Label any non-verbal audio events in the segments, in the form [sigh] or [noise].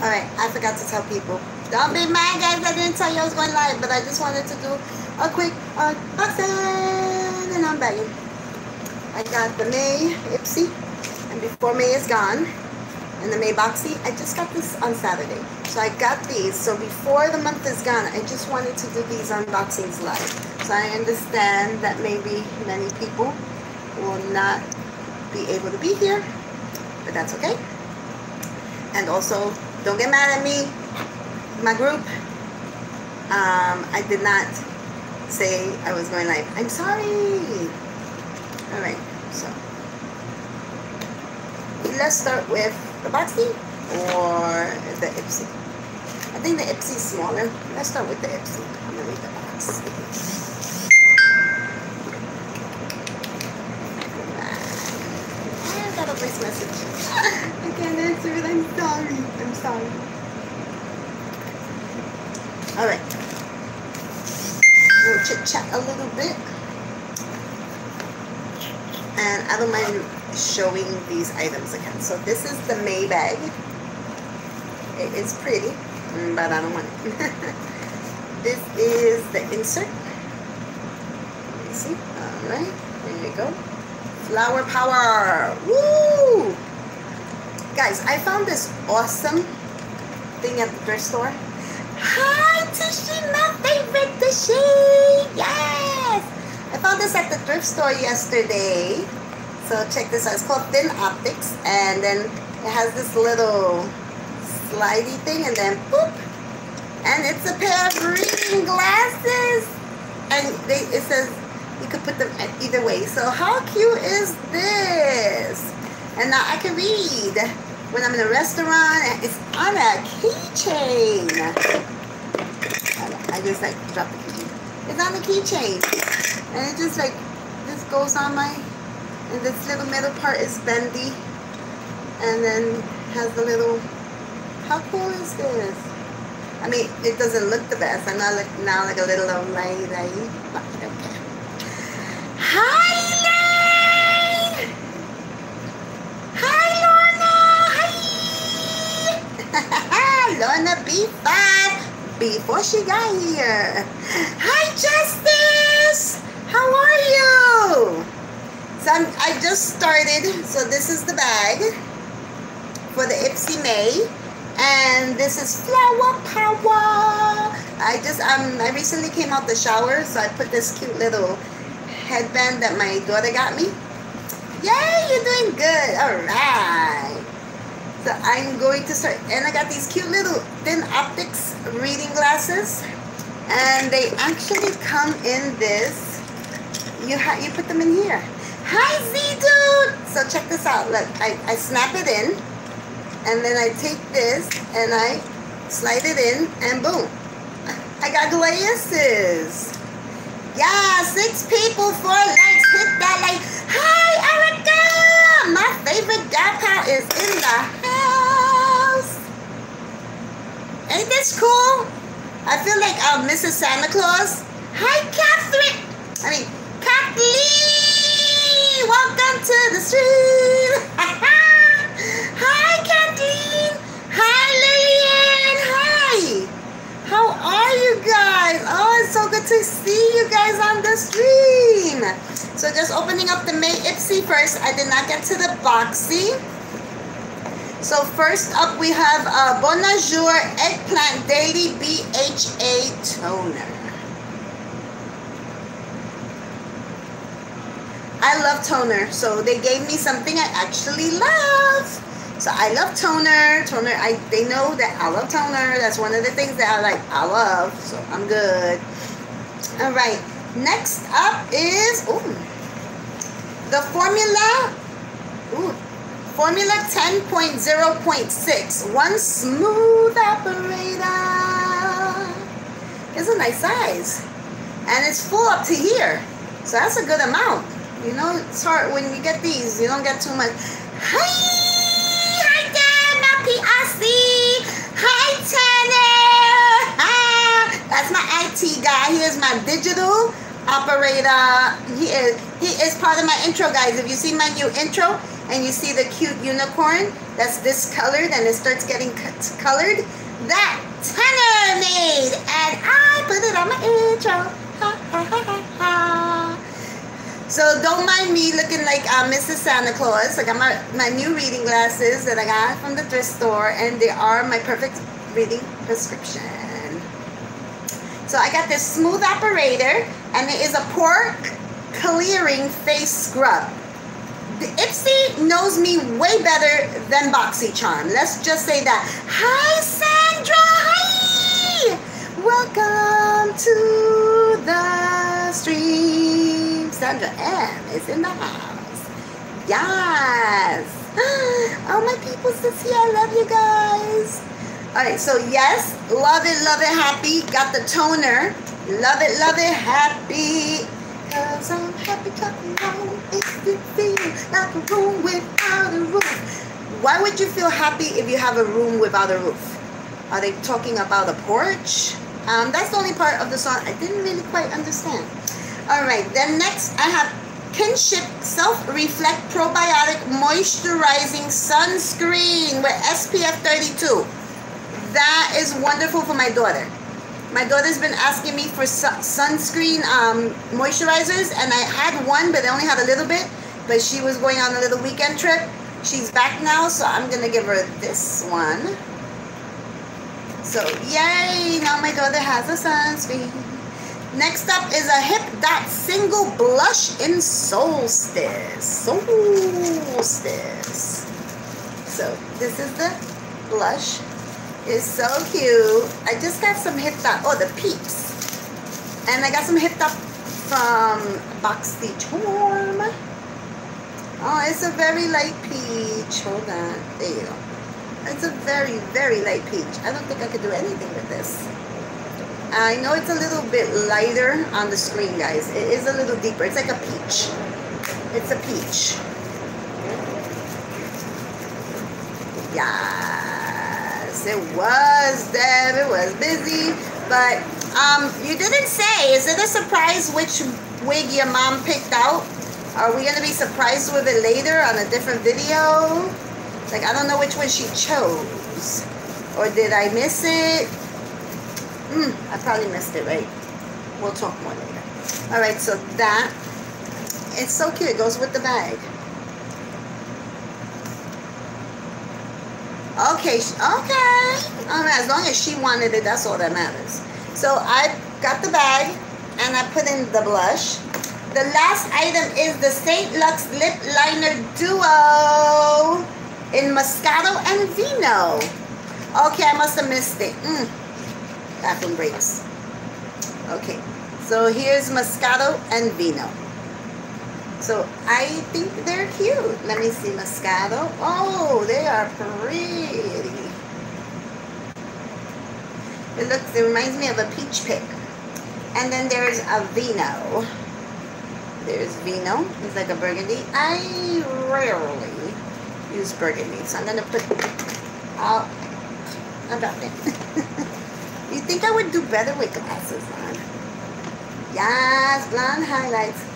Alright, I forgot to tell people. Don't be mad, guys. I didn't tell you I was going live, but I just wanted to do a quick uh, unboxing. And I'm bagging. I got the May Ipsy. And before May is gone, and the May Boxy, I just got this on Saturday. So I got these. So before the month is gone, I just wanted to do these unboxings live. So I understand that maybe many people will not be able to be here, but that's okay. And also, don't get mad at me, my group. Um, I did not say I was going live. I'm sorry. All right, so let's start with the Boxy or the Ipsy. I think the Ipsy is smaller. Let's start with the Ipsy. I'm gonna read the box. I got a voice message. [laughs] Can't answer it. I'm sorry. I'm sorry. All right. We'll chit chat a little bit. And I don't mind showing these items again. So this is the May bag. It is pretty, mm, but I don't want it. [laughs] this is the insert. You see? All right, there you go. Flower power. Woo! Guys, I found this awesome thing at the thrift store. Hi, Tushy, my favorite Tushy. Yes! I found this at the thrift store yesterday. So check this out. It's called Thin Optics. And then it has this little slidey thing and then boop. And it's a pair of reading glasses. And they, it says you could put them either way. So how cute is this? And now I can read when I'm in a restaurant. It's on a keychain. I just like drop the. It's on the keychain. And it just like, this goes on my and this little middle part is bendy and then has the little how cool is this I mean it doesn't look the best I'm not like now like a little old lady okay. hi Elaine hi Lorna Lorna be fine before she got here hi Justice how are you so I'm, I just started. So this is the bag for the Ipsy May. And this is Flower Power. I just, um, I recently came out the shower. So I put this cute little headband that my daughter got me. Yay, you're doing good. All right. So I'm going to start. And I got these cute little thin optics reading glasses. And they actually come in this. You, ha you put them in here. Hi, Z-Dude! So check this out. Look, I, I snap it in. And then I take this and I slide it in and boom. I got glasses. Yeah, six people, four likes. Hit that like. Hi, Erica! My favorite gal pal is in the Ain't this cool? I feel like um, I'm Mrs. Santa Claus. Hi, Catherine. I mean, Kathleen welcome to the stream. [laughs] Hi, Kathleen. Hi, Lillian. Hi. How are you guys? Oh, it's so good to see you guys on the stream. So just opening up the May Ipsy first. I did not get to the Boxy. So first up, we have Bonajour Eggplant Daily BHA Toner. I love toner. So they gave me something I actually love. So I love toner. Toner, I they know that I love toner. That's one of the things that I like. I love. So I'm good. All right. Next up is ooh, the formula. Ooh, formula 10.0.6. One smooth operator. It's a nice size. And it's full up to here. So that's a good amount. You know, it's hard when you get these, you don't get too much. Hi! Hi, Dan! My PRC! Hi, Tanner! [laughs] That's my IT guy. He is my digital operator. He is he is part of my intro, guys. If you see my new intro, and you see the cute unicorn that's discolored and it starts getting colored, that Tanner made, and I put it on my intro. Ha, ha, ha, So don't mind me looking like uh, Mrs. Santa Claus. I got my, my new reading glasses that I got from the thrift store, and they are my perfect reading prescription. So I got this smooth operator, and it is a pork clearing face scrub. The Ipsy knows me way better than BoxyCharm. Let's just say that. Hi, Sandra. Hi. Welcome to the stream. Sandra M is in the house. Yes. [gasps] All my people is here. I love you guys. All right, so yes, love it, love it, happy. Got the toner. Love it, love it, happy. Cause I'm happy talking home if you feel like a room without a roof. Why would you feel happy if you have a room without a roof? Are they talking about a porch? Um, that's the only part of the song I didn't really quite understand. All right, then next I have Kinship Self Reflect Probiotic Moisturizing Sunscreen with SPF 32. That is wonderful for my daughter. My daughter's been asking me for su sunscreen um, moisturizers, and I had one, but I only had a little bit. But she was going on a little weekend trip. She's back now, so I'm gonna give her this one. So yay! Now my daughter has a sunscreen. Next up is a Hip Dot Single Blush in Solstice. Solstice. So this is the blush is so cute. I just got some dot. Oh, the peeps. And I got some dot from Boxy Charm. Oh, it's a very light peach. Hold on. There you go. It's a very, very light peach. I don't think I could do anything with this. I know it's a little bit lighter on the screen, guys. It is a little deeper. It's like a peach. It's a peach. Yeah it was, Deb. It was busy. But um, you didn't say. Is it a surprise which wig your mom picked out? Are we going to be surprised with it later on a different video? Like, I don't know which one she chose. Or did I miss it? Hmm, I probably missed it, right? We'll talk more later. All right, so that, it's so cute. It goes with the bag. Okay, okay. Um, as long as she wanted it, that's all that matters. So I got the bag and I put in the blush. The last item is the St. Lux Lip Liner Duo in Moscato and Vino. Okay, I must have missed it. Mm. Bathroom breaks. Okay, so here's Moscato and Vino. So I think they're cute. Let me see Moscato. Oh, they are pretty. It looks, it reminds me of a peach pick. And then there's a Vino. There's Vino. It's like a burgundy. I rarely use burgundy. So I'm going to put, I dropped it. [laughs] you think I would do better with glasses on? Yes, blonde highlights.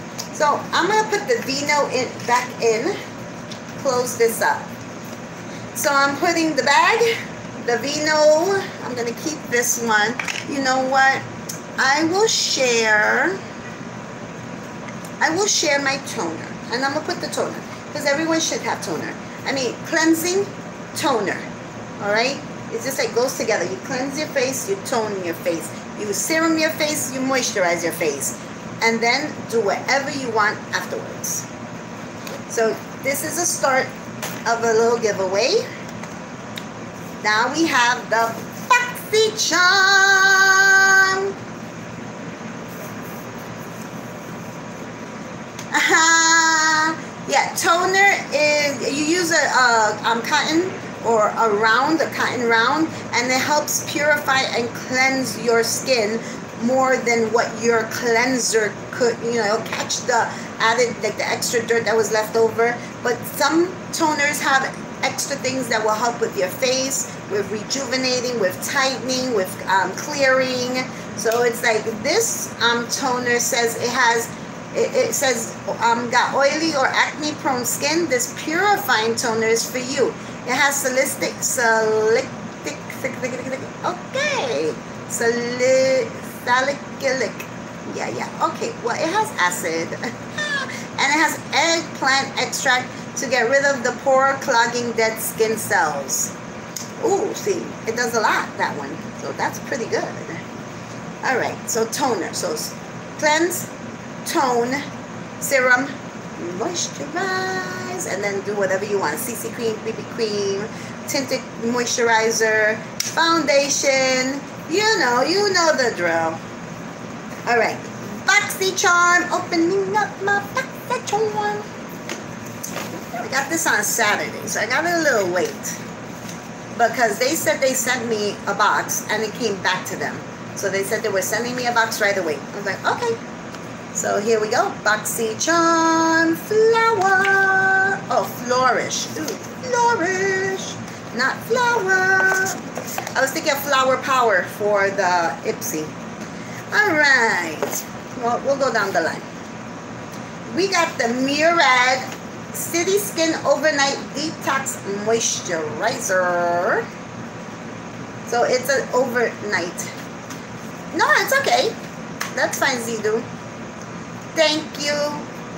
So I'm going to put the Vino in, back in, close this up. So I'm putting the bag, the Vino, I'm going to keep this one. You know what? I will share, I will share my toner. And I'm going to put the toner because everyone should have toner. I mean, cleansing, toner. All right? It's just like goes together. You cleanse your face, you tone your face. You serum your face, you moisturize your face and then do whatever you want afterwards. So this is a start of a little giveaway. Now we have the BoxyCharm. Uh-huh. Yeah, toner is, you use a, a um, cotton or a round, a cotton round, and it helps purify and cleanse your skin more than what your cleanser could, you know, catch the added, like the extra dirt that was left over. But some toners have extra things that will help with your face, with rejuvenating, with tightening, with um, clearing. So it's like this um, toner says it has It, says, um, got oily or acne prone skin? This purifying toner is for you. It has salicylic, salicylic, okay, salicylic, yeah, yeah, okay. Well, it has acid, [laughs] and it has eggplant extract to get rid of the pore clogging dead skin cells. Ooh, see, it does a lot, that one. So that's pretty good. All right, so toner. So cleanse, tone, serum, moisturize, and then do whatever you want. CC cream, BB cream, tinted moisturizer, foundation. You know, you know the drill. All right, BoxyCharm, opening up my BoxyCharm. I got this on Saturday, so I got a little late. Because they said they sent me a box and it came back to them. So they said they were sending me a box right away. I was like, okay. So here we go. BoxyCharm Flower. Oh, Flourish. Ooh, Flourish. Not Flower. I was thinking of Flower Power for the Ipsy. All right. Well, we'll go down the line. We got the Murad City Skin Overnight Detox Moisturizer. So it's an overnight. No, it's okay. That's fine, Zidu. Thank you.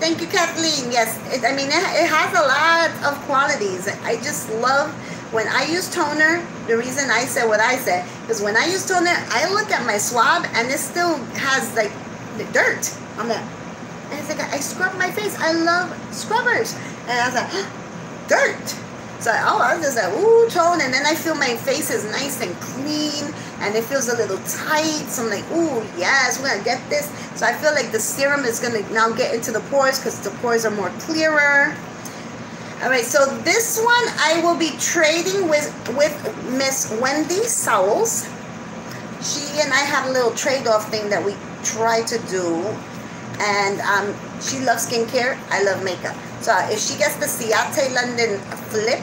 Thank you, Kathleen. Yes, it, I mean, it, it has a lot of qualities. I just love when I use toner. The reason I said what I said is when I use toner, I look at my swab and it still has like the dirt on the and it's like, I scrub my face. I love scrubbers. And I was like, [gasps] dirt. So, oh, I was just like, ooh, tone. And then I feel my face is nice and clean and it feels a little tight. So I'm like, ooh, yes, we're to get this. So I feel like the serum is going to now get into the pores because the pores are more clearer. All right, so this one I will be trading with, with Miss Wendy Sowles. She and I have a little trade-off thing that we try to do and um, she loves skincare. I love makeup. So uh, if she gets the Ciate London Flip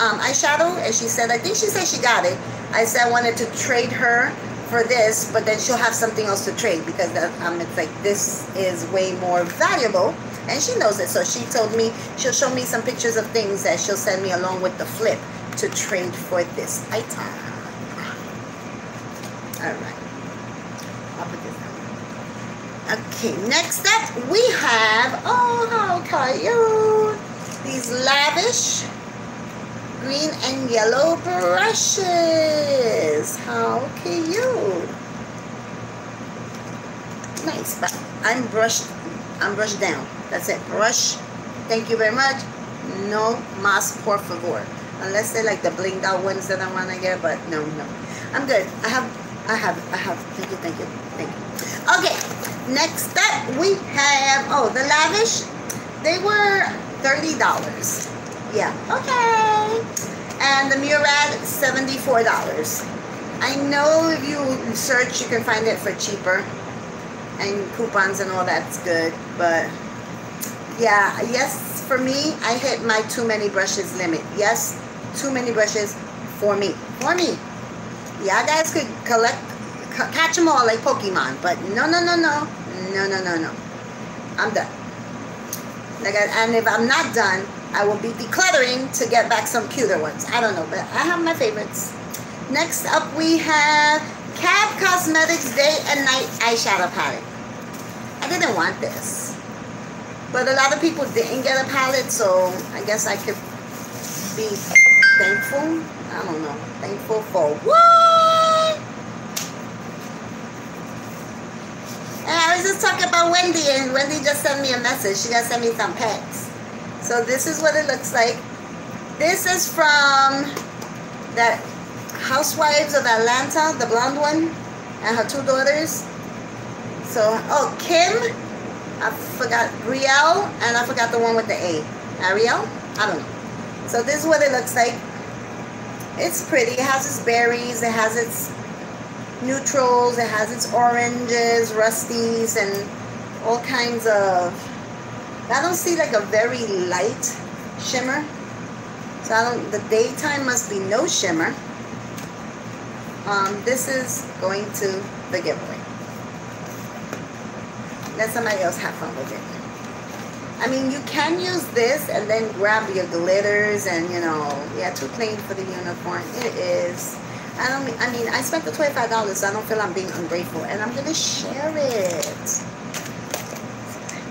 um, eyeshadow, and she said, I think she said she got it. I said I wanted to trade her for this, but then she'll have something else to trade because um, it's like this is way more valuable, and she knows it. So she told me she'll show me some pictures of things that she'll send me along with the flip to trade for this item. All right. I'll put this Okay, next up we have, oh, how cute, these lavish green and yellow brushes. How cute. Nice, but I'm brushed, I'm brushed down. That's it, brush. Thank you very much. No más, por favor. Unless they're like the blinged out ones that I want to get, but no, no. I'm good. I have, I have, I have. Thank you, thank you, thank you. Okay, next up we have, oh, the Lavish. They were $30. Yeah, okay. And the Murad, $74. I know if you search, you can find it for cheaper. And coupons and all that's good. But, yeah, yes, for me, I hit my too many brushes limit. Yes, too many brushes for me. For me. Yeah, guys could collect catch them all like Pokemon. But no, no, no, no, no, no, no, no. I'm done. And if I'm not done, I will be decluttering to get back some cuter ones. I don't know, but I have my favorites. Next up, we have KAB Cosmetics Day and Night Eyeshadow Palette. I didn't want this. But a lot of people didn't get a palette, so I guess I could be thankful. I don't know. Thankful for what? And I was just talking about Wendy, and Wendy just sent me a message. She just sent me some pics. So this is what it looks like. This is from that Housewives of Atlanta, the blonde one, and her two daughters. So, oh, Kim, I forgot, Brielle, and I forgot the one with the A. Ariel? I don't know. So this is what it looks like. It's pretty. It has its berries. It has its neutrals. It has its oranges, rusties, and all kinds of. I don't see like a very light shimmer. So I don't. The daytime must be no shimmer. Um, this is going to the giveaway. Let somebody else have fun with it. I mean, you can use this and then grab your glitters and, you know, yeah, too clean for the uniform. It is. I don't I mean, I spent the $25, so I don't feel I'm being ungrateful. And I'm going to share it.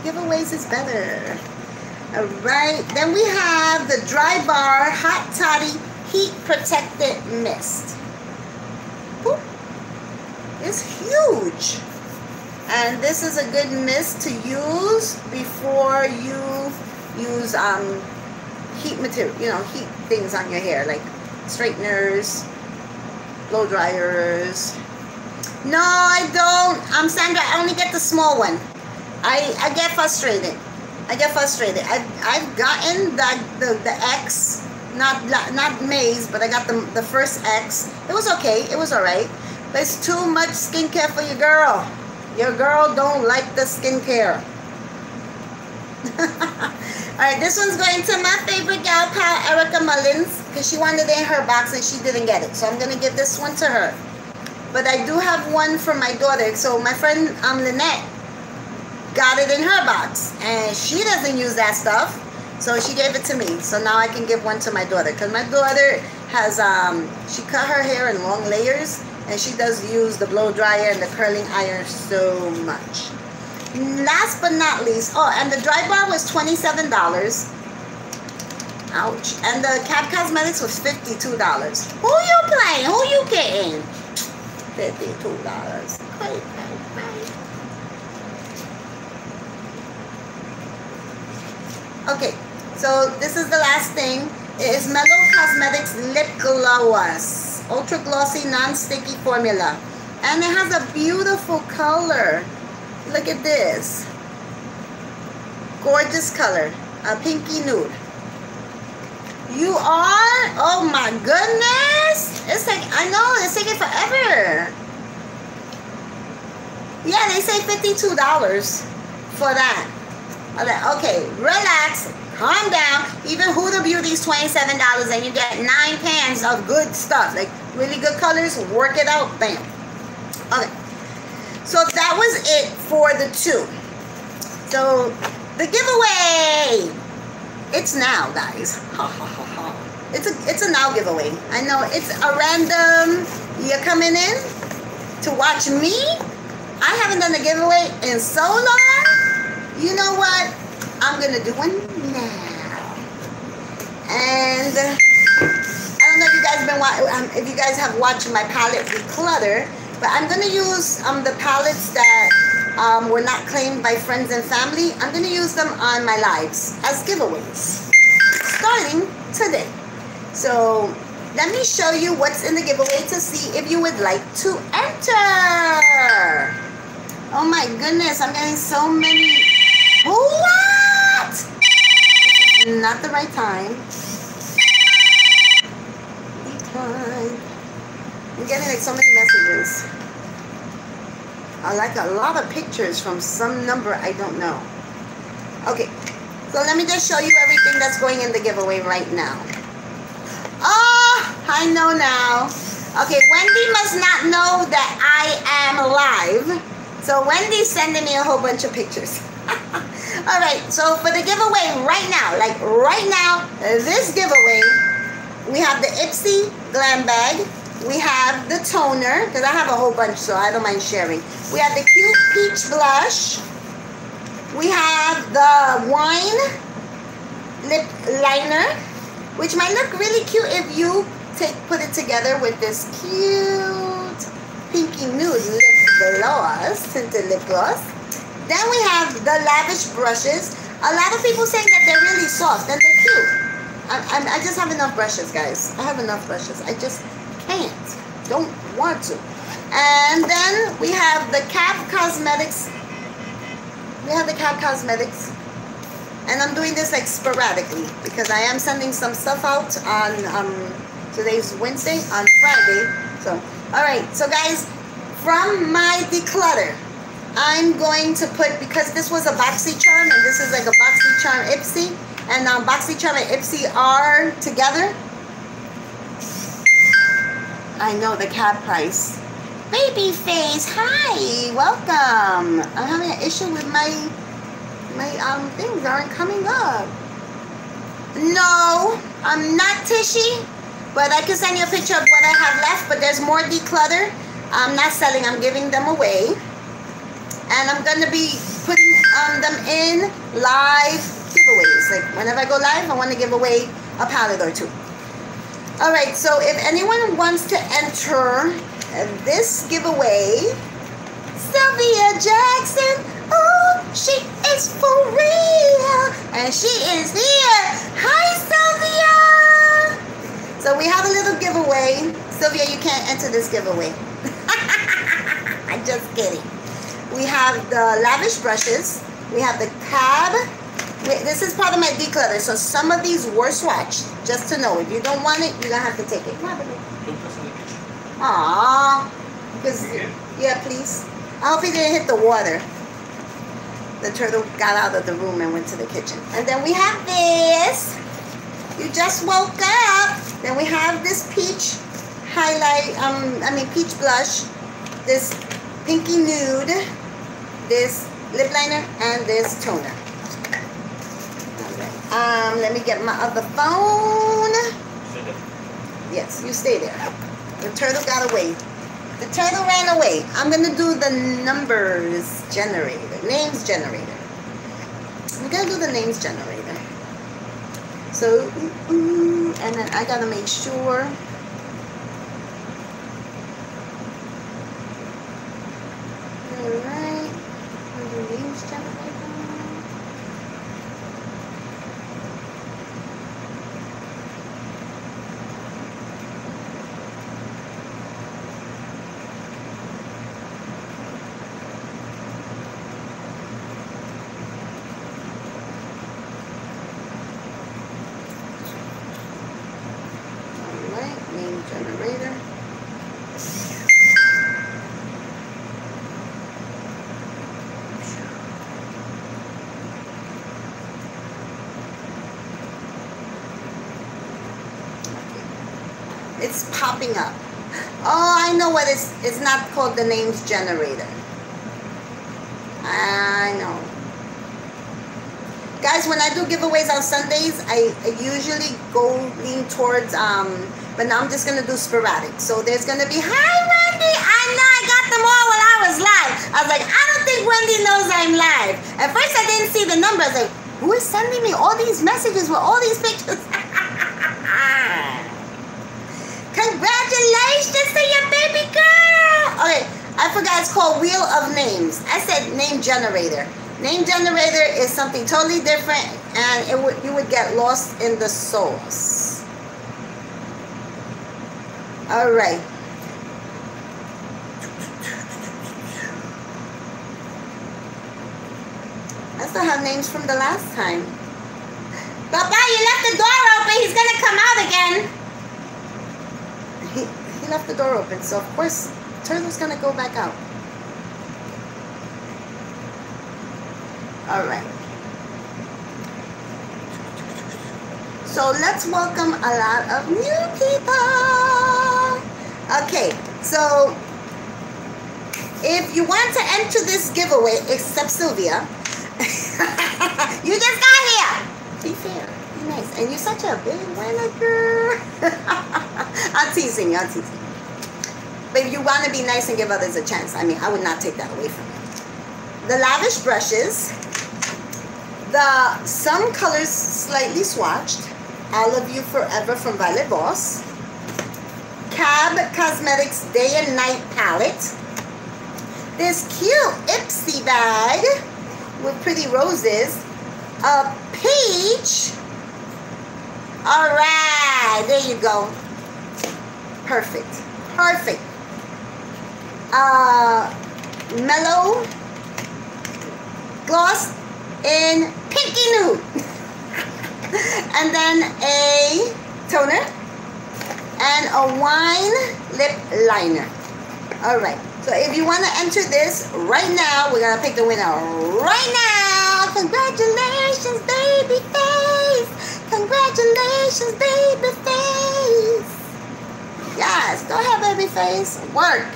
Giveaways is better. All right. Then we have the Dry Bar Hot Toddy Heat Protected Mist. Boop. It's huge. And this is a good mist to use before you use um, heat material, you know, heat things on your hair, like straighteners, blow dryers. No, I don't. I'm Sandra. I only get the small one. I, I get frustrated. I get frustrated. I've, I've gotten the, the, the X, not not Maze, but I got the, the first X. It was okay. It was all right. But it's too much skincare for your girl. Your girl don't like the skincare. [laughs] Alright, this one's going to my favorite gal pal, Erica Mullins, because she wanted it in her box and she didn't get it. So I'm going to give this one to her. But I do have one for my daughter. So my friend um, Lynette got it in her box. And she doesn't use that stuff. So she gave it to me. So now I can give one to my daughter. Because my daughter has, um, she cut her hair in long layers and she does use the blow dryer and the curling iron so much. Last but not least, oh, and the dry bar was $27. Ouch. And the KAB Cosmetics was $52. Who you playing? Who you getting? $52. Okay, so this is the last thing. It is Mellow Cosmetics Lip Gloss ultra glossy non-sticky formula. And it has a beautiful color. Look at this. Gorgeous color. A pinky nude. You are oh my goodness. It's like i know it's taking forever. Yeah they say $52 for that. Okay relax calm down. Even Huda Beauty's $27 and you get nine pans of good stuff. Like really good colors. Work it out. Bam. Okay. So that was it for the two. So the giveaway. It's now, guys. it's a it's a now giveaway. I know it's a random. You're coming in to watch me. I haven't done a giveaway in so long. You know what? I'm gonna do one. And I don't know if you guys been um, if you guys have watched my palette declutter, but I'm gonna use um the palettes that um, were not claimed by friends and family. I'm gonna use them on my lives as giveaways, starting today. So let me show you what's in the giveaway to see if you would like to enter. Oh my goodness, I'm getting so many. What? Not the right time. I'm getting like so many messages. I like a lot of pictures from some number I don't know. Okay, so let me just show you everything that's going in the giveaway right now. Oh, I know now. Okay, Wendy must not know that I am live. So Wendy's sending me a whole bunch of pictures. [laughs] All right, so for the giveaway right now, like right now, this giveaway, we have the Ipsy Glam Bag. We have the toner, because I have a whole bunch, so I don't mind sharing. We have the Cute Peach Blush. We have the Wine Lip Liner, which might look really cute if you take put it together with this cute pinky nude lip gloss, tinted lip gloss. Then we have the lavish brushes. A lot of people saying that they're really soft and they're cute. I, I, I just have enough brushes, guys. I have enough brushes. I just can't. Don't want to. And then we have the KAB Cosmetics. We have the KAB Cosmetics. And I'm doing this like sporadically because I am sending some stuff out on um, today's Wednesday, on Friday. So, all right. So guys, from my declutter, I'm going to put, because this was a BoxyCharm, and this is like a BoxyCharm Ipsy, and um, BoxyCharm and Ipsy are together. I know the cab price. Babyface, hi, welcome. I'm having an issue with my my um things aren't coming up. No, I'm not Tishy, but I can send you a picture of what I have left. But there's more declutter. I'm not selling. I'm giving them away, and I'm gonna be putting um, them in live giveaways. Like whenever I go live, I want to give away a palette or two. All right. So if anyone wants to enter this giveaway, Sylvia Jackson. Oh, she is for real. And she is here. Hi, Sylvia. So we have a little giveaway. Sylvia, you can't enter this giveaway. [laughs] I'm just kidding. We have the lavish brushes. We have the cab. This is part of my declutter. So some of these were swatched. Just to know. If you don't want it, you're going to have to take it. Aww. Because, yeah, please. I hope he didn't hit the water. The turtle got out of the room and went to the kitchen. And then we have this. You just woke up. Then we have this peach highlight, um, I mean peach blush, this pinky nude, this lip liner, and this toner. Um, let me get my other phone. Yes, you stay there. The turtle got away. The turtle ran away. I'm to do the numbers generator, names generator. I'm to do the names generator. So, and then I got to make sure it's popping up. Oh, I know what it's, it's not called the names generator. I know. Guys, when I do giveaways on Sundays, I, I usually go lean towards, um, but now I'm just going to do sporadic. So there's going to be, hi, Wendy. I know I got them all while I was live. I was like, I don't think Wendy knows I'm live. At first, I didn't see the numbers. Like, who is sending me all these messages with all these pictures? [laughs] Congratulations to your baby girl. Okay, It's called Wheel of Names. I said name generator. Name generator is something totally different and it would you would get lost in the source. All right. I still have names from the last time. Papa, you left the door open. He's to come out again He, he left the door open, so of course Turtle's gonna go back out. Alright. So let's welcome a lot of new people. Okay, so if you want to enter this giveaway, except Sylvia, [laughs] you just got here. Be fair, be nice. And you're such a big winner, girl. [laughs] I'm teasing you, I'm teasing you. But if you want to be nice and give others a chance, I mean, I would not take that away from you. The lavish brushes, the some colors slightly swatched, I Love You Forever from Violet Voss. KAB Cosmetics Day and Night Palette, this cute Ipsy bag with pretty roses, a peach, all right, there you go. Perfect. Perfect uh, mellow gloss in pinky nude. [laughs] and then a toner and a wine lip liner. All right. So if you want to enter this right now, we're going to pick the winner right now. Congratulations, baby face. Congratulations, baby face. Yes, go ahead, baby face. Work.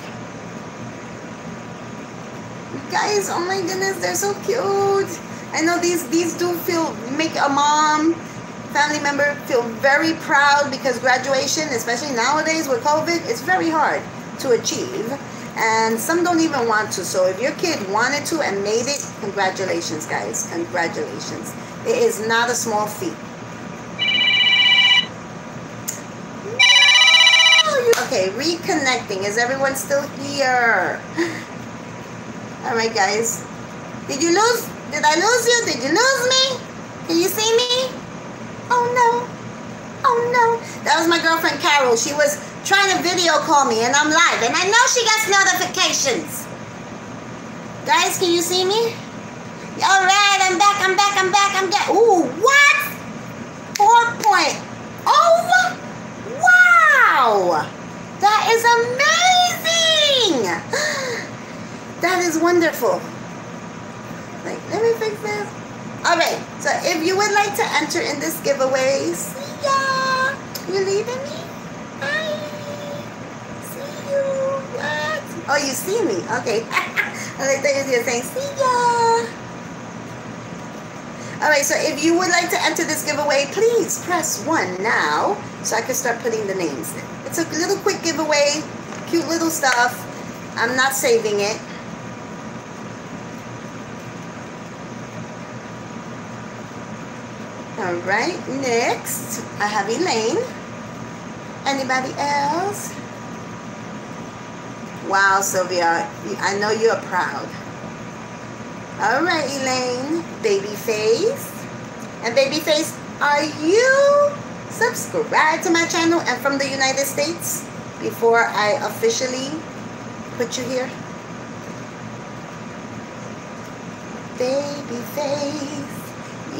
guys, oh my goodness, they're so cute. I know these these do feel make a mom family member feel very proud because graduation, especially nowadays with COVID, it's very hard to achieve. And some don't even want to. So if your kid wanted to and made it, congratulations, guys. Congratulations. It is not a small feat. Okay, reconnecting. Is everyone still here? [gasps] All right, guys. Did you lose? Did I lose you? Did you lose me? Can you see me? Oh no. Oh no. That was my girlfriend Carol. She was trying to video call me and I'm live. And I know she gets notifications. Guys, can you see me? All right, I'm back, I'm back, I'm back, I'm back. Ooh, what? Four point. Oh, wow. That is amazing. [gasps] That is wonderful. Like, let me fix this. All right, so if you would like to enter in this giveaway, see ya. You leaving me? Bye. See you. What? Oh, you see me? Okay. [laughs] I thought you were saying see ya. All right, so if you would like to enter this giveaway, please press one now so I can start putting the names in. It's a little quick giveaway, cute little stuff. I'm not saving it. All right, next I have Elaine. Anybody else? Wow, Sylvia, I know you're proud. All right, Elaine, Babyface. And Babyface, are you subscribed to my channel and from the United States before I officially put you here? Babyface.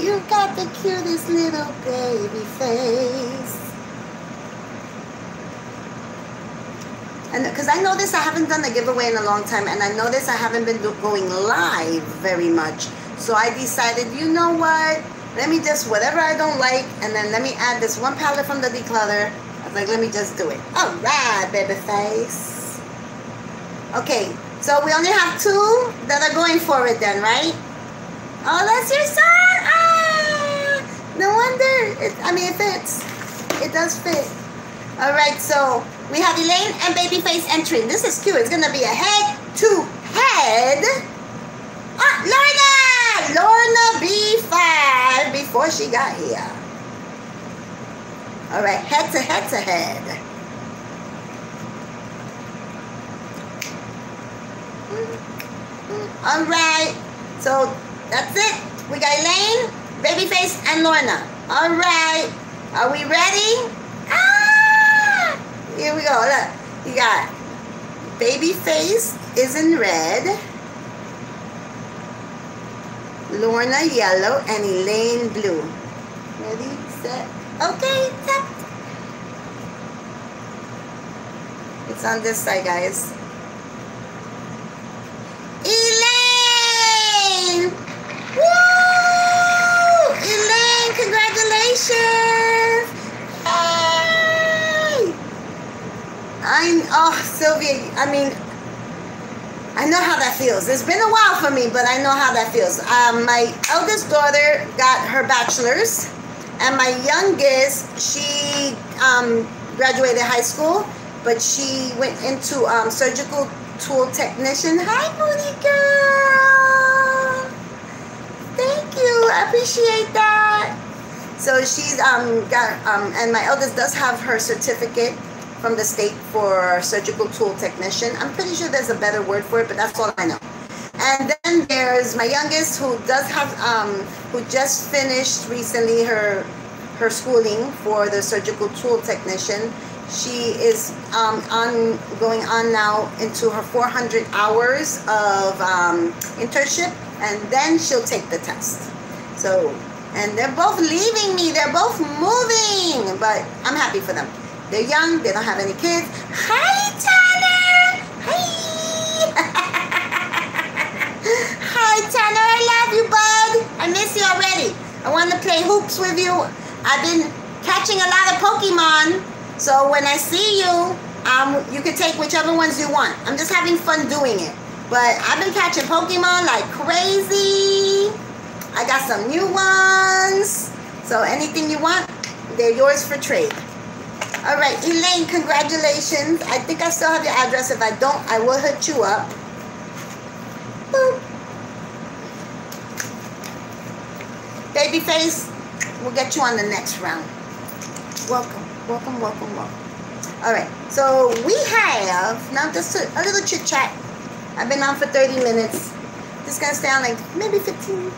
You got the cutest little baby face. And because I noticed I haven't done a giveaway in a long time, and I noticed I haven't been going live very much. So I decided, you know what? Let me just, whatever I don't like, and then let me add this one palette from the declutter. I was like, let me just do it. All right, baby face. Okay, so we only have two that are going for it then, right? Oh, that's your son! No wonder. It, I mean, it fits. It does fit. All right, so we have Elaine and Babyface entering. This is cute. It's going to be a head to head. Ah, Lorna! Lorna B5 before she got here. All right, head to head to head. All right, so that's it. We got Elaine, Babyface and Lorna. All right. Are we ready? Ah! Here we go. Look. You got Babyface is in red. Lorna yellow and Elaine blue. Ready, set, okay, tap. It's on this side, guys. Congratulations! Yay! I'm oh Sylvia, I mean, I know how that feels. It's been a while for me, but I know how that feels. Um, my eldest daughter got her bachelor's, and my youngest, she um, graduated high school, but she went into um, surgical tool technician. Hi, Moody girl. Thank you. I appreciate that. So she's um, got, um, and my eldest does have her certificate from the state for surgical tool technician. I'm pretty sure there's a better word for it, but that's all I know. And then there's my youngest who does have, um, who just finished recently her her schooling for the surgical tool technician. She is um, on going on now into her 400 hours of um, internship, and then she'll take the test. So and they're both leaving me. They're both moving. But I'm happy for them. They're young. They don't have any kids. Hi, Tanner. Hi. [laughs] Hi, Tanner. I love you, bud. I miss you already. I want to play hoops with you. I've been catching a lot of Pokemon. So when I see you, um, you can take whichever ones you want. I'm just having fun doing it. But I've been catching Pokemon like crazy. I got some new ones. So anything you want, they're yours for trade. All right, Elaine, congratulations. I think I still have your address. If I don't, I will hit you up. Boop. Babyface, we'll get you on the next round. Welcome, welcome, welcome, welcome. All right, so we have now just a, a little chit chat. I've been on for 30 minutes. This is gonna on like maybe 15.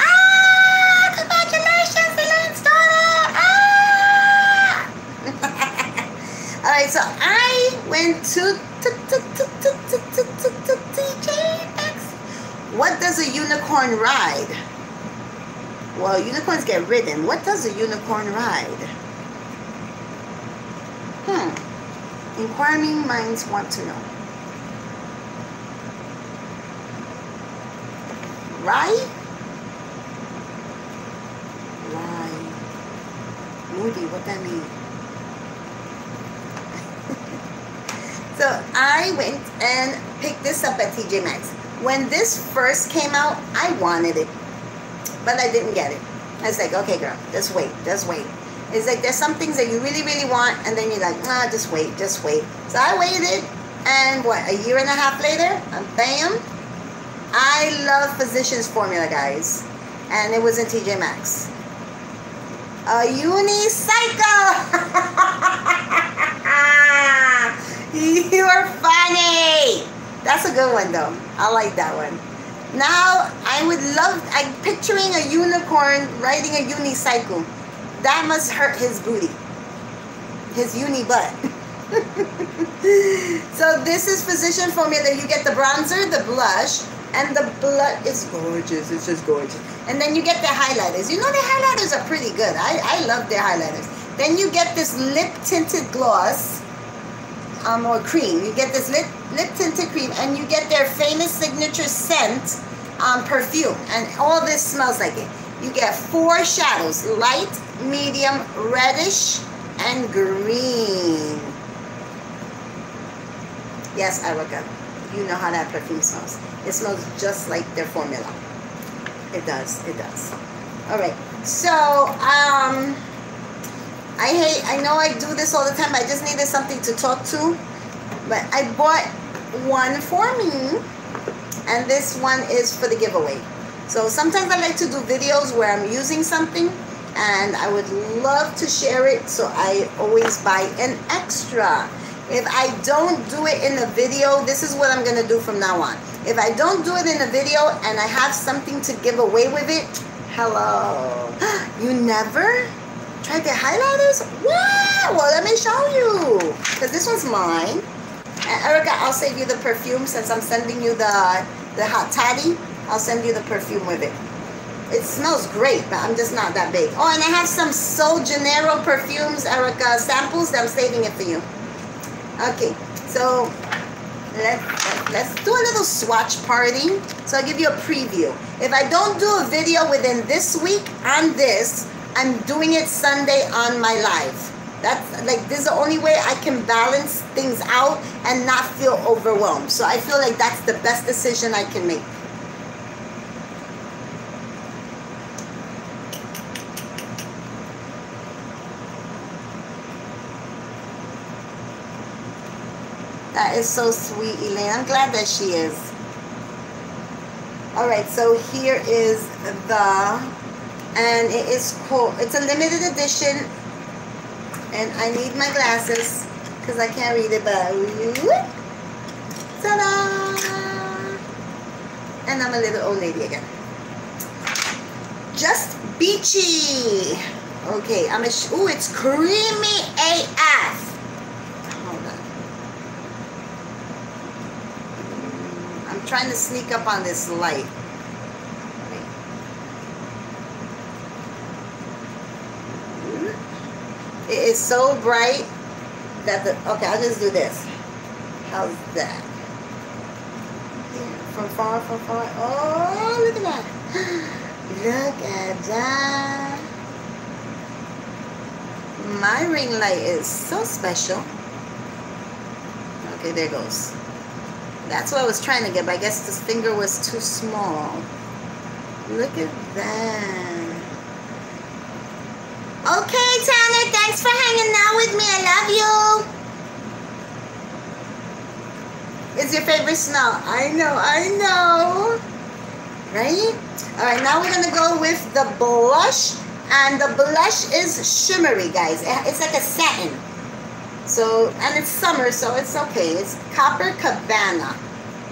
Ah, congratulations, Elaine's daughter. Ah! [laughs] All right, so I went to TJX. What does a unicorn ride? Well, unicorns get ridden. What does a unicorn ride? Hmm. Inquiring minds want to know. Right? Right. Moody, what that mean? so I went and picked this When this first came out, I wanted it but I didn't get it. I was like, okay, girl, just wait, just wait. It's like there's some things that you really, really want, and then you're like, nah, just wait, just wait. So I waited, and what, a year and a half later, I'm bam. I love Physicians Formula, guys, and it was in TJ Maxx. A unicycle! [laughs] You're funny! That's a good one, though. I like that one. Now, I would love, I'm picturing a unicorn riding a unicycle. That must hurt his booty. His uni butt. [laughs] so this is Physician Formula. You get the bronzer, the blush, and the blush is gorgeous. It's just gorgeous. And then you get the highlighters. You know the highlighters are pretty good. I, I love their highlighters. Then you get this lip tinted gloss um, or cream. You get this lip, lip tinted cream and you get their famous signature scent um, perfume. And all this smells like it. You get four shadows, light, medium, reddish, and green. Yes, I Erica, you know how that perfume smells. It smells just like their formula. It does, it does. All right, so, um, I hate, I know I do this all the time. I just needed something to talk to. But I bought one for me. And this one is for the giveaway. So sometimes I like to do videos where I'm using something. And I would love to share it. So I always buy an extra. If I don't do it in the video, this is what I'm going to do from now on. If I don't do it in the video and I have something to give away with it, hello. [gasps] You never? Try the highlighters? Wow! Well, let me show you. Because this one's mine. And Erica, I'll save you the perfume since I'm sending you the, the hot toddy. I'll send you the perfume with it. It smells great, but I'm just not that big. Oh, and I have some Sol Janeiro perfumes, Erica, samples that I'm saving it for you. Okay, so let's, let's do a little swatch party. So I'll give you a preview. If I don't do a video within this week on this, I'm doing it Sunday on my life. That's like this is the only way I can balance things out and not feel overwhelmed. So I feel like that's the best decision I can make. That is so sweet, Elaine. I'm glad that she is. All right, so here is the and it is cool. It's a limited edition, and I need my glasses because I can't read it, but ta-da! And I'm a little old lady again. Just beachy. Okay, I'm a. Ooh, it's creamy AF. Trying to sneak up on this light. Is so bright that the, okay, I'll just do this. How's that? From far, from far. Oh, look at that. [gasps] Look at that. My ring light is so special. Okay, there goes. That's what I was trying to get, but I guess this finger was too small. Look at that. Okay, Tanner, thanks for hanging out with me. I love you. It's your favorite smell. I know, I know. Right? All right, now we're to go with the blush. And the blush is shimmery, guys. It's like a satin. So, and it's summer, so it's okay. It's Copper Cabana.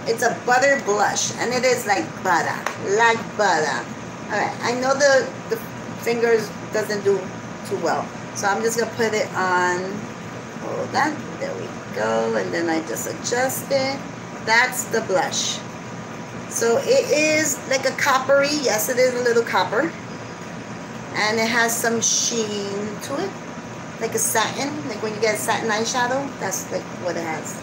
It's a butter blush, and it is like butter, like butter. All right, I know the, the fingers doesn't do too well. So I'm just going to put it on, hold on, there we go. And then I just adjust it. That's the blush. So it is like a coppery, yes it is a little copper. And it has some sheen to it. Like a satin, like when you get a satin eyeshadow, that's like what it has.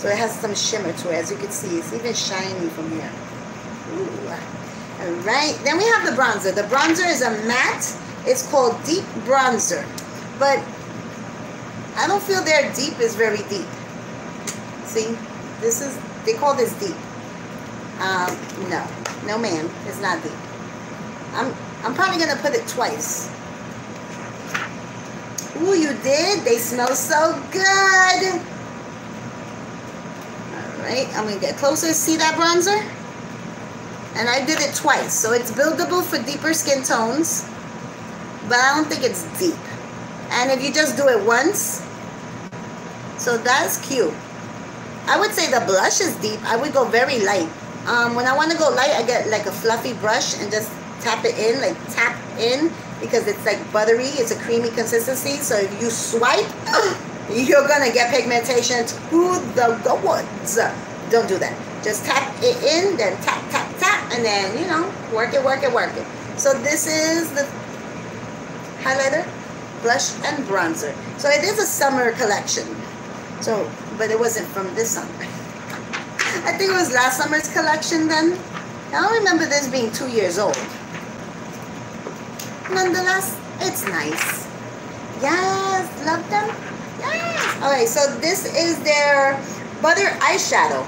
So it has some shimmer to it, as you can see. It's even shiny from here. Ooh. All right, then we have the bronzer. The bronzer is a matte it's called Deep Bronzer. But I don't feel their deep is very deep. See, this is, they call this deep. Um, no, no ma'am, it's not deep. I'm, I'm probably to put it twice. Ooh, you did? They smell so good. Alright, I'm going to get closer. See that bronzer? And I did it twice. So it's buildable for deeper skin tones but I don't think it's deep. And if you just do it once, so that's cute. I would say the blush is deep. I would go very light. Um, when I want to go light, I get like a fluffy brush and just tap it in, like tap in, because it's like buttery. It's a creamy consistency. So if you swipe, [gasps] you're going to get pigmentation to the, the woods. Don't do that. Just tap it in, then tap, tap, tap, and then, you know, work it, work it, work it. So this is the highlighter, blush, and bronzer. So it is a summer collection. So, but it wasn't from this summer. [laughs] I think it was last summer's collection then. I don't remember this being two years old. Nonetheless, it's nice. Yes, love them. Yes. Okay, so this is their butter eyeshadow.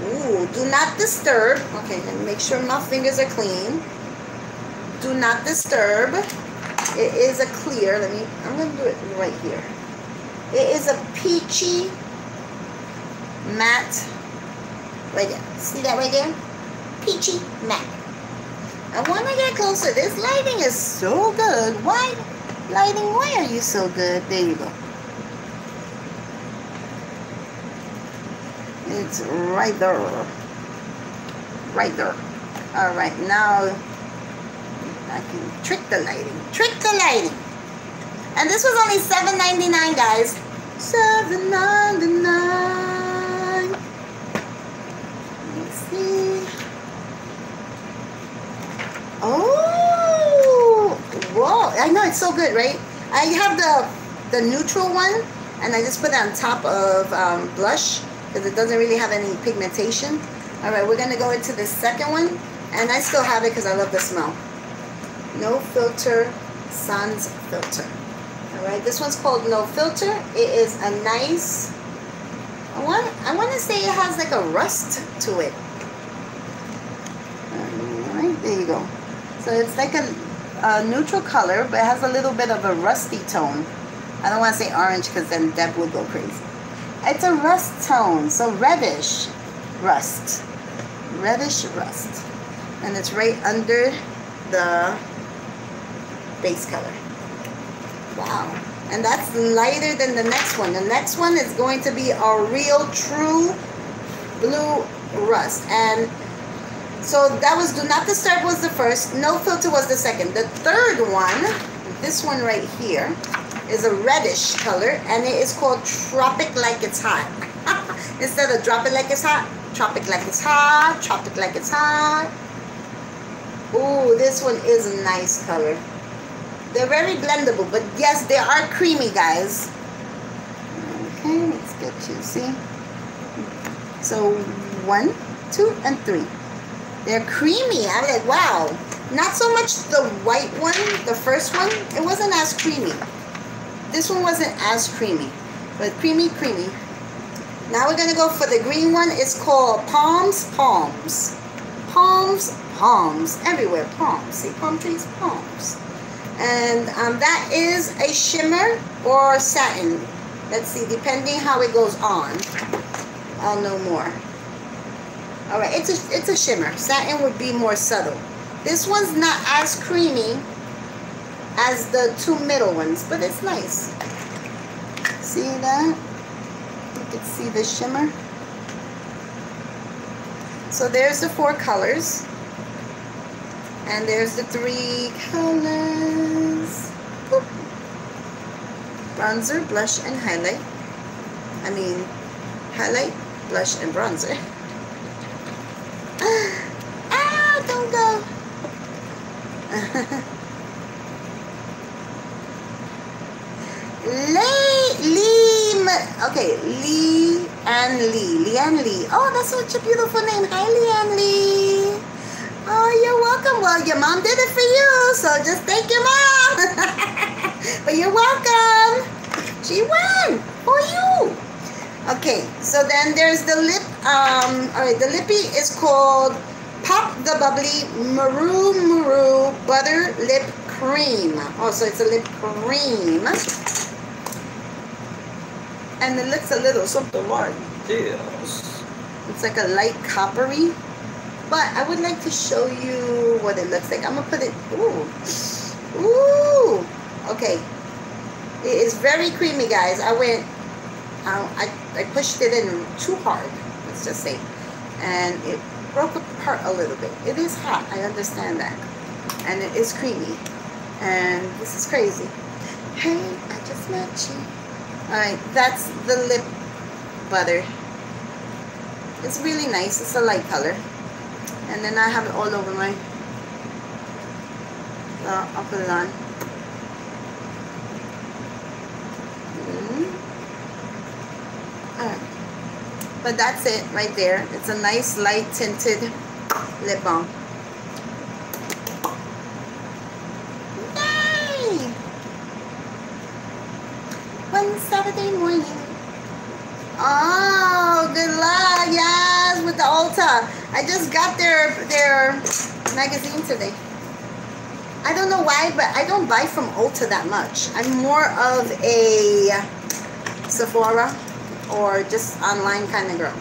Ooh, do not disturb. Okay, me make sure my fingers are clean. Do not disturb. It is a clear. Let me, I'm going to do it right here. It is a peachy matte. Right there. See that right there? Peachy matte. I want to get closer. This lighting is so good. Why? Lighting, why are you so good? There you go. It's right there. Right there. All right, now I can trick the lighting. Trick the lighting. And this was only $7.99, guys. $7.99. Let me see. Oh, whoa. I know, it's so good, right? I have the, the neutral one, and I just put it on top of um, blush because it doesn't really have any pigmentation. All right, we're going to go into the second one, and I still have it because I love the smell no filter sans filter. All right this one's called no filter. It is a nice I want I want to say it has like a rust to it. All right there you go. So it's like a, a neutral color but it has a little bit of a rusty tone. I don't want to say orange because then Deb would go crazy. It's a rust tone so reddish rust. Reddish rust. And it's right under the base color. Wow. And that's lighter than the next one. The next one is going to be a real true blue rust. And so that was Do Not Disturb was the first. No Filter was the second. The third one, this one right here, is a reddish color. And it is called Tropic Like It's Hot. [laughs] Instead of Drop It Like It's Hot, Tropic Like It's Hot, Tropic Like It's Hot. Ooh, this one is a nice color. They're very blendable, but yes, they are creamy, guys. Okay, let's get you, see? So, one, two, and three. They're creamy. I'm like, wow. Not so much the white one, the first one. It wasn't as creamy. This one wasn't as creamy. But creamy, creamy. Now we're gonna go for the green one. It's called Palms, Palms. Palms, Palms. Everywhere, palms. See palm trees? Palms. And um, that is a shimmer or satin. Let's see, depending how it goes on, I'll know more. All right, it's a, it's a shimmer. Satin would be more subtle. This one's not as creamy as the two middle ones, but it's nice. See that? You can see the shimmer. So there's the four colors. And there's the three colors. Boop. Bronzer, blush, and highlight. I mean, highlight, blush, and bronzer. [laughs] ah, don't go. [laughs] Lee, Lee, okay, Lee and Lee, Lee and Lee. Oh, that's such a beautiful name. Hi, Lee and Lee. Oh, you're welcome. Well, your mom did it for you, so just thank your mom. [laughs] but you're welcome. She won for you. Okay, so then there's the lip. Um, all right, the lippy is called Pop the Bubbly Maru Maru Butter Lip Cream. Oh, so it's a lip cream. And it looks a little something like this. It's like a light coppery. But I would like to show you what it looks like. I'm going to put it... Ooh. Ooh. Okay. It is very creamy, guys. I went... Um, I, I pushed it in too hard. Let's just say. And it broke apart a little bit. It is hot. I understand that. And it is creamy. And this is crazy. Hey, I just met you. Alright, that's the lip butter. It's really nice. It's a light color. And then I have it all over my... So I'll put it on. But that's it right there. It's a nice light tinted lip balm. one Saturday morning. Oh, the Ulta. I just got their their magazine today. I don't know why, but I don't buy from Ulta that much. I'm more of a Sephora or just online kind of girl.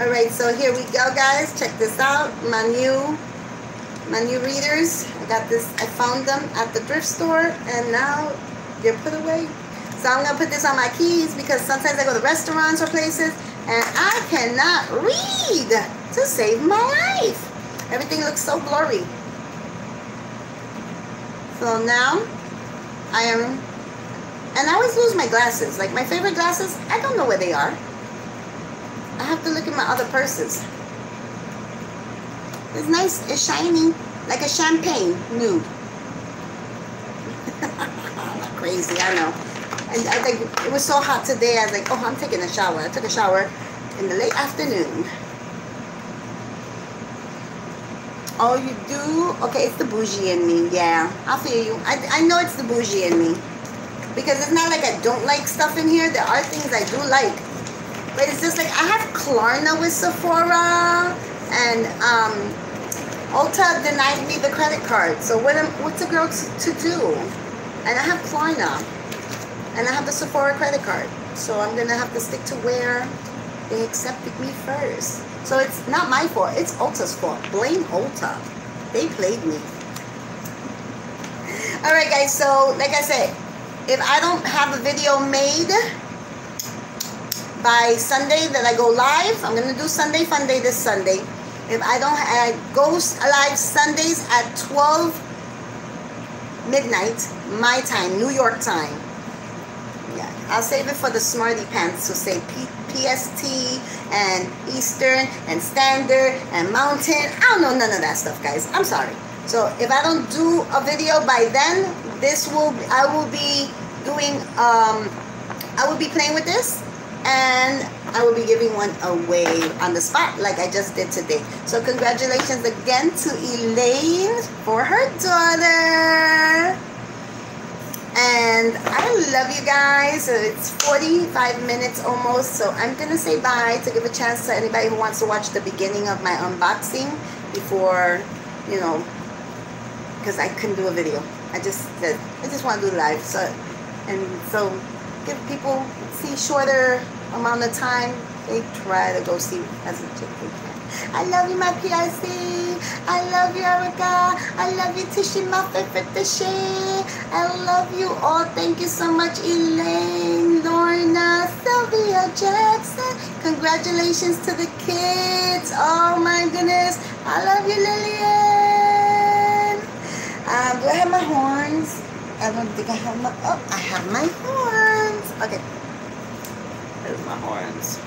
All right, so here we go, guys. Check this out. My new, my new readers. I got this. I found them at the thrift store, and now they're put away. So I'm to put this on my keys because sometimes I go to restaurants or places and I cannot read to save my life. Everything looks so blurry. So now I am, and I always lose my glasses. Like my favorite glasses, I don't know where they are. I have to look in my other purses. It's nice, it's shiny, like a champagne nude. [laughs] crazy, I know. And I think it was so hot today, I was like, oh, I'm taking a shower. I took a shower in the late afternoon. Oh, you do? Okay, it's the bougie in me. Yeah, I feel you. I, I know it's the bougie in me. Because it's not like I don't like stuff in here. There are things I do like. But it's just like, I have Klarna with Sephora. And um, Ulta denied me the credit card. So what am, what's a girl to, to do? And I have Klarna and I have the Sephora credit card. So I'm gonna have to stick to where they accepted me first. So it's not my fault, it's Ulta's fault. Blame Ulta. They played me. [laughs] Alright guys, so like I said, if I don't have a video made by Sunday that I go live, I'm gonna do Sunday Fun Day this Sunday. If I don't I go live Sundays at 12 midnight, my time, New York time. I'll save it for the smarty pants to say P PST and Eastern and Standard and Mountain. I don't know none of that stuff, guys. I'm sorry. So if I don't do a video by then, this will I will be doing um I will be playing with this and I will be giving one away on the spot like I just did today. So congratulations again to Elaine for her daughter. And I love you guys. It's 45 minutes almost, so I'm gonna say bye to give a chance to anybody who wants to watch the beginning of my unboxing before, you know, because I couldn't do a video. I just said I just want to do live. So and so give people see shorter amount of time. They try to go see as much as they can. I love you, my PIC. I love you, Erica. I love you, Tishy my favorite Tishy. I love you all. Thank you so much, Elaine, Lorna, Sylvia Jackson. Congratulations to the kids. Oh my goodness. I love you, Lillian. Um, do I have my horns? I don't think I have my. Oh, I have my horns. Okay. There's my horns.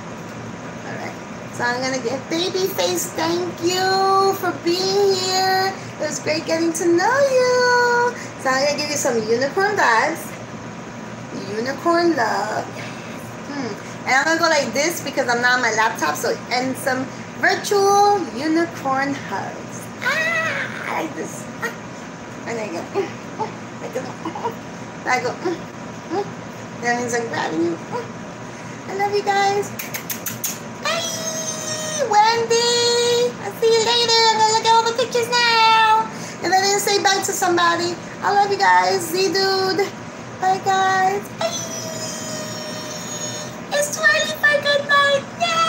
So I'm gonna get baby face. Thank you for being here. It was great getting to know you. So I'm gonna give you some unicorn vibes. Unicorn love. Hmm. And I'm gonna go like this because I'm not on my laptop. So and some virtual unicorn hugs. Ah, like this. And [laughs] [laughs] I go. I go. I go. That means I'm grabbing you. [laughs] I love you guys. Wendy. I'll see you later. I'm gonna look at all the pictures now. And I I say bye to somebody. I love you guys. Z dude. Bye guys. Bye. It's 25